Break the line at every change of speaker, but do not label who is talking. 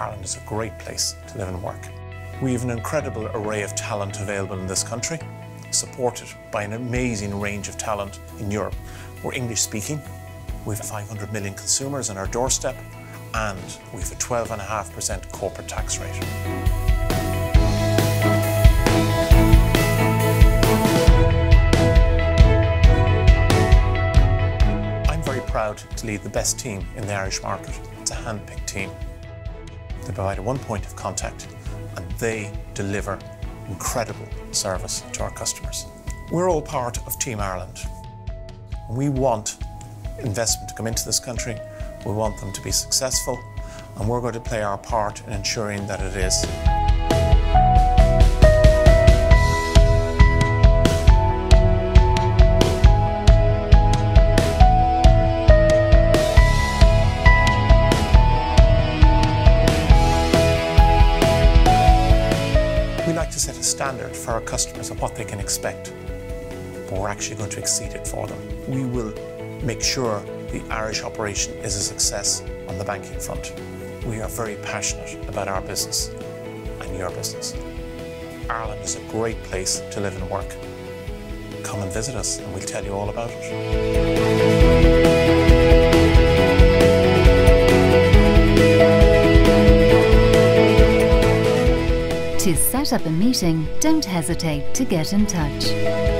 Ireland is a great place to live and work. We have an incredible array of talent available in this country, supported by an amazing range of talent in Europe. We're English speaking, we have 500 million consumers on our doorstep, and we have a 12.5% corporate tax rate. I'm very proud to lead the best team in the Irish market. It's a hand-picked team. They provide a one point of contact and they deliver incredible service to our customers. We're all part of Team Ireland. We want investment to come into this country. We want them to be successful, and we're going to play our part in ensuring that it is. Set a standard for our customers of what they can expect, but we're actually going to exceed it for them. We will make sure the Irish operation is a success on the banking front. We are very passionate about our business and your business. Ireland is a great place to live and work. Come and visit us and we'll tell you all about it.
To set up a meeting, don't hesitate to get in touch.